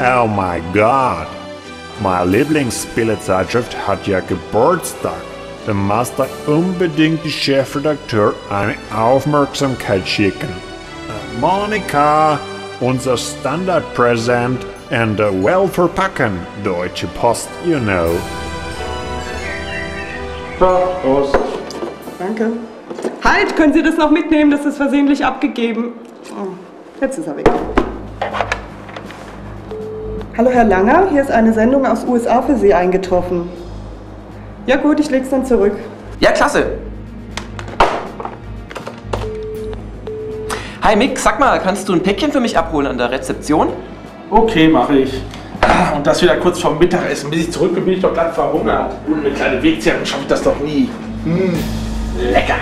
Oh my God. Meine Lieblingsspielezeitschrift hat ja Geburtstag. Da muss da unbedingt die Chefredakteur eine Aufmerksamkeit schicken. Monika, unser Standardpräsent and uh, well verpacken, Deutsche Post, you know. Prost. Danke. Halt, können Sie das noch mitnehmen? Das ist versehentlich abgegeben. Oh, jetzt ist er weg. Hallo Herr Langer, hier ist eine Sendung aus USA für Sie eingetroffen. Ja gut, ich leg's dann zurück. Ja, klasse. Hi Mick, sag mal, kannst du ein Päckchen für mich abholen an der Rezeption? Okay, mache ich. Und das wieder kurz vorm Mittagessen. Bis ich zurück bin, bin ich doch glatt verhungert. Und eine kleine Wegzehrerin schaffe ich das doch nie. Hm, lecker.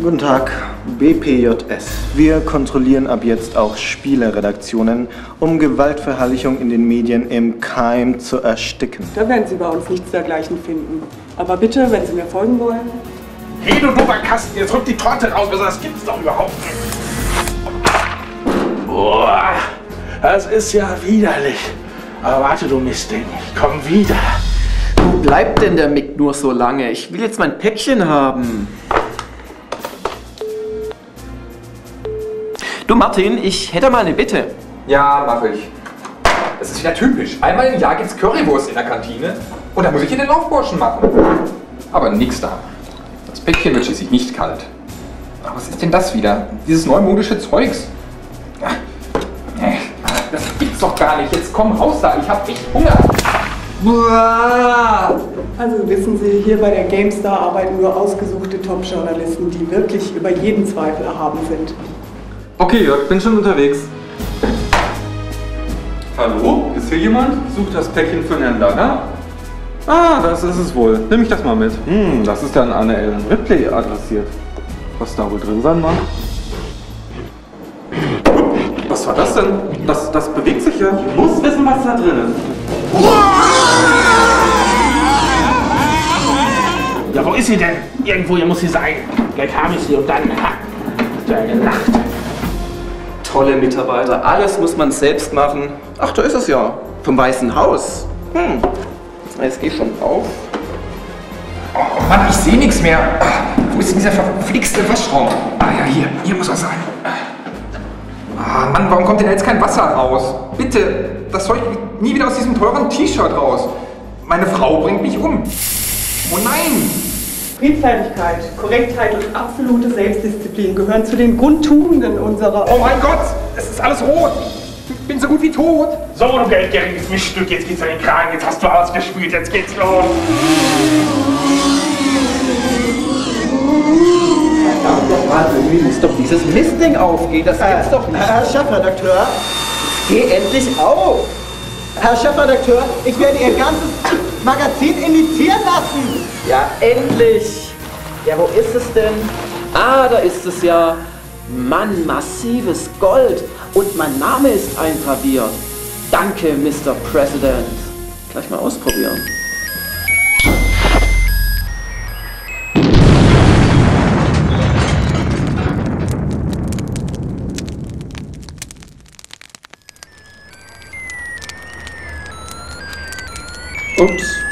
Guten Tag, BPJS. Wir kontrollieren ab jetzt auch Spieleredaktionen, um Gewaltverherrlichung in den Medien im Keim zu ersticken. Da werden Sie bei uns nichts dergleichen finden. Aber bitte, wenn Sie mir folgen wollen. Hey, du doofer Kasten, jetzt rück die Torte raus, besser, das gibt's doch überhaupt nicht. Boah, das ist ja widerlich. Aber warte, du Mistding, ich komm wieder. Wo bleibt denn der Mick nur so lange? Ich will jetzt mein Päckchen haben. Du Martin, ich hätte mal eine Bitte. Ja, mache ich. Das ist wieder typisch. Einmal im Jahr gibt's Currywurst in der Kantine und da muss ich in den Laufburschen machen. Aber nix da. Das Päckchen wird schließlich nicht kalt. Aber was ist denn das wieder? Dieses neumodische Zeugs. Das gibt's doch gar nicht. Jetzt komm raus da. Ich hab echt Hunger. Also wissen Sie, hier bei der GameStar arbeiten nur ausgesuchte Top-Journalisten, die wirklich über jeden Zweifel erhaben sind. Okay, Jörg, bin schon unterwegs. Hallo? Ist hier jemand? Sucht das Päckchen für Herrn Langer? Ah, das ist es wohl. Nimm ich das mal mit. Hm, das ist dann an Anne Ellen Ripley adressiert. Was da wohl drin sein mag? Was war das denn? Das, das bewegt sich ja. Ich muss wissen, was da drin ist. Ja, wo ist sie denn? Irgendwo hier muss sie sein. Gleich habe ich sie und dann. Ha, habt ihr ja gelacht. Tolle Mitarbeiter, alles muss man selbst machen. Ach, da ist es ja. Vom Weißen Haus. Hm. Jetzt geh schon auf. Oh Mann, ich sehe nichts mehr. Wo ist denn dieser verflixte Waschraum? Ah ja, hier. Hier muss er sein. Ah, Mann, warum kommt denn jetzt kein Wasser raus? Bitte, das Zeug geht nie wieder aus diesem teuren T-Shirt raus. Meine Frau bringt mich um. Oh nein! Friedfertigkeit, Korrektheit und absolute Selbstdisziplin gehören zu den Grundtugenden unserer... Oh mein Gott, es ist alles rot. Ich bin so gut wie tot. So, du geldgieriges Mischstück, jetzt geht's an den Kragen, jetzt hast du ausgespielt, jetzt geht's los. Irgendwie muss doch dieses Mistding aufgehen, das gibt's doch nicht. Herr Chefredakteur, Geh endlich auf! Herr Chefredakteur, ich werde Ihr ganzes Magazin indizieren lassen. Ja, endlich! Ja, wo ist es denn? Ah, da ist es ja. Mann, massives Gold. Und mein Name ist eingraviert. Danke, Mr. President. Gleich mal ausprobieren. Oops.